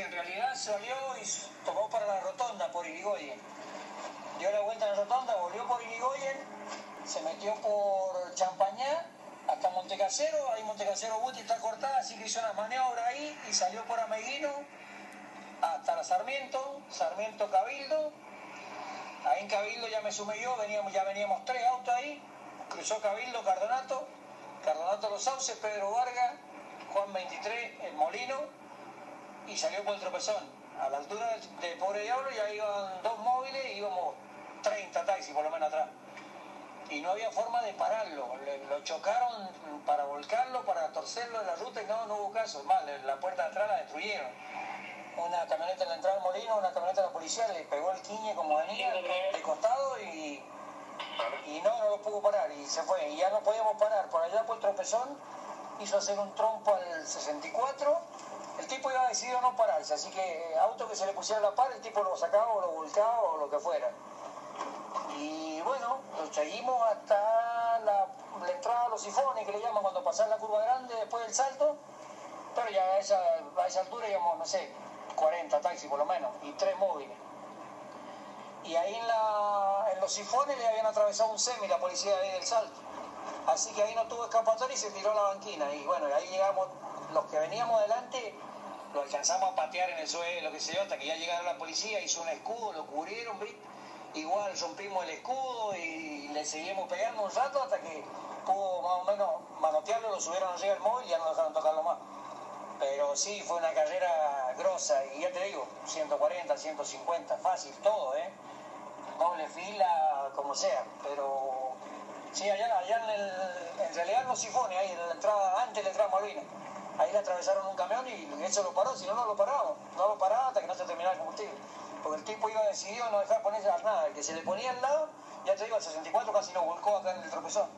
En realidad salió y tomó para la rotonda por Irigoyen. Dio la vuelta en la rotonda, volvió por Irigoyen, se metió por Champañá hasta Montecasero, ahí Montecasero Buti está cortada, así que hizo una maniobra ahí y salió por Ameguino hasta la Sarmiento, Sarmiento Cabildo. Ahí en Cabildo ya me sumé yo, veníamos, ya veníamos tres autos ahí, cruzó Cabildo, Cardonato, Cardonato Los Sauces, Pedro Vargas, Juan 23, El Molino, y salió por el tropezón. A la altura de Pobre Diablo ya iban dos móviles y íbamos 30 taxis por lo menos atrás. Y no había forma de pararlo. Le- lo chocaron para volcarlo, para torcerlo en la ruta y no, no hubo caso. Más, la puerta de atrás la destruyeron. Una camioneta en la entrada del molino, una camioneta de la policía, le pegó el quiñe como venía de costado y, y no, no lo pudo parar y se fue. Y ya no podíamos parar. Por allá por el tropezón hizo hacer un trompo al 64. El tipo iba decidido no pararse, así que eh, auto que se le pusiera a la par, el tipo lo sacaba o lo volcaba o lo que fuera. Y bueno, lo seguimos hasta la, entrada a los sifones, que le llaman cuando pasas la curva grande después del salto. Pero ya a esa, a esa altura íbamos, no sé, 40 taxis por lo menos, y tres móviles. Y ahí en, en los sifones le habían atravesado un semi la policía ahí del salto. Así que ahí no tuvo escapatoria y se tiró la banquina. Y bueno, ahí llegamos, los que veníamos adelante, lo alcanzamos a patear en el suelo, qué sé yo, hasta que ya llegaron la policía, hizo un escudo, lo cubrieron. Igual rompimos el escudo y le seguimos pegando un rato hasta que pudo más o menos manotearlo, lo subieron arriba del móvil y ya no dejaron tocarlo más. Pero sí, fue una carrera grosa y ya te digo, 140, 150, fácil, todo, ¿eh? Doble fila, como sea, pero sí, allá, allá en, el, en realidad en los sifones, ahí en la entrada, antes de la entrada a Malvinas, ahí le atravesaron un camión y eso lo paró, si no, no lo paramos, no lo paraba hasta que no se terminara el combustible, porque el tipo iba decidido a no dejar ponerse a nada, el que se le ponía al lado, ya te digo, el 64 casi lo volcó acá en el tropezón.